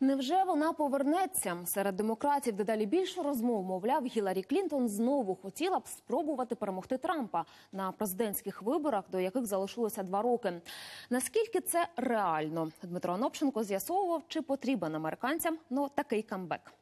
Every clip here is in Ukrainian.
Невже вона повернеться? Серед демократів дедалі більше розмов, мовляв, Гіларі Клінтон знову хотіла б спробувати перемогти Трампа на президентських виборах, до яких залишилося два роки. Наскільки це реально? Дмитро Анопченко з'ясовував, чи потрібен американцям ну, такий камбек.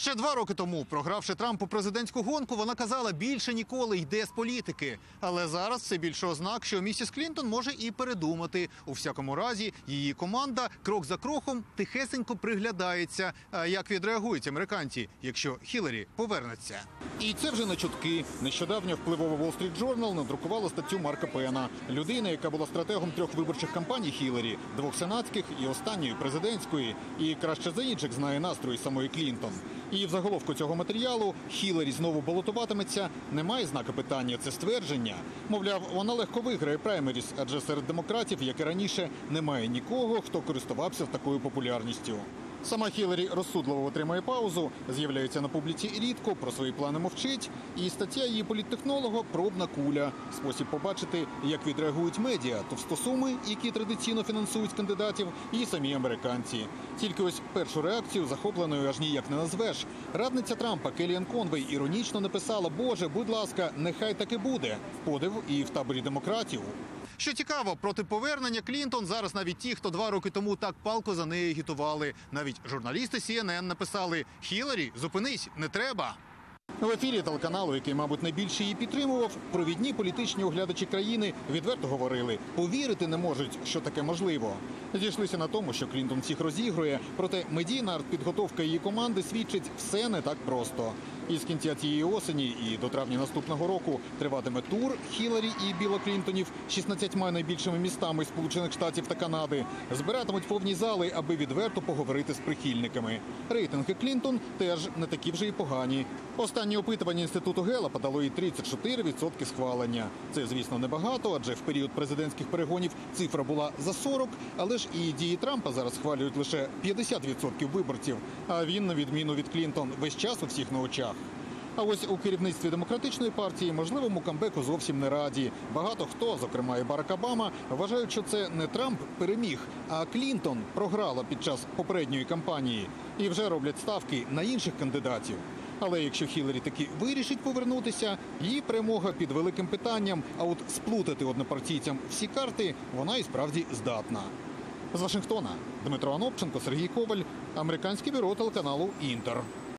Ще два роки тому, програвши Трампу президентську гонку, вона казала, більше ніколи йде з політики. Але зараз все більше ознак, що місіс Клінтон може і передумати. У всякому разі, її команда крок за кроком тихесенько приглядається. Як відреагують американці, якщо Хіларі повернеться? І це вже не чутки. Нещодавно впливове Wall Street Journal надрукувало статтю Марка Пена, людина, яка була стратегом трьох виборчих кампаній Хіларі, двох сенатських і останньої президентської, і краще за інших знає настрої самої Клінтон. І в заголовку цього матеріалу Хіларі знову балотуватиметься. Немає знака питання. Це ствердження. Мовляв, вона легко виграє праймеріс, адже серед демократів, як і раніше, немає нікого, хто користувався такою популярністю. Сама Хіларі розсудливо отримає паузу, з'являється на публіці рідко, про свої плани мовчить. І стаття її політтехнолога пробна куля. Спосіб побачити, як відреагують медіа, товстосуми, які традиційно фінансують кандидатів, і самі американці. Тільки ось першу реакцію захопленою аж ніяк не назвеш. Радниця Трампа Келіан Конвей іронічно написала: Боже, будь ласка, нехай так і буде. Подив і в таборі демократів. Що цікаво, проти повернення Клінтон зараз навіть ті, хто два роки тому так палко за нею агітували. Навіть журналісти CNN написали: Хіларі, зупинись, не треба. В ефірі телеканалу, який, мабуть, найбільше її підтримував, провідні політичні оглядачі країни відверто говорили, повірити не можуть, що таке можливо. Зійшлися на тому, що Клінтон всіх розігрує, проте медійна артпідготовка її команди свідчить все не так просто. І з кінця цієї осені і до травня наступного року триватиме тур Хіларі і Біла Клінтонів 16 найбільшими містами Сполучених Штатів та Канади. Збиратимуть повні зали, аби відверто поговорити з прихильниками. Рейтинги Клінтон теж не такі вже й погані. Останнє опитування інституту Гелапа дало їй 34% схвалення. Це, звісно, небагато, адже в період президентських перегонів цифра була за 40, але ж і дії Трампа зараз схвалюють лише 50% виборців. А він, на відміну від Клінтон, весь час у всіх на очах. А ось у керівництві демократичної партії можливому камбеку зовсім не раді. Багато хто, зокрема і Барак Обама, вважають, що це не Трамп переміг, а Клінтон програла під час попередньої кампанії і вже роблять ставки на інших кандидатів. Але якщо Хіларі таки вирішить повернутися, її перемога під великим питанням. А от сплутати однопартійцям всі карти вона і справді здатна. З Вашингтона Дмитро Анопченко, Сергій Коваль, американське бюро телеканалу Інтер.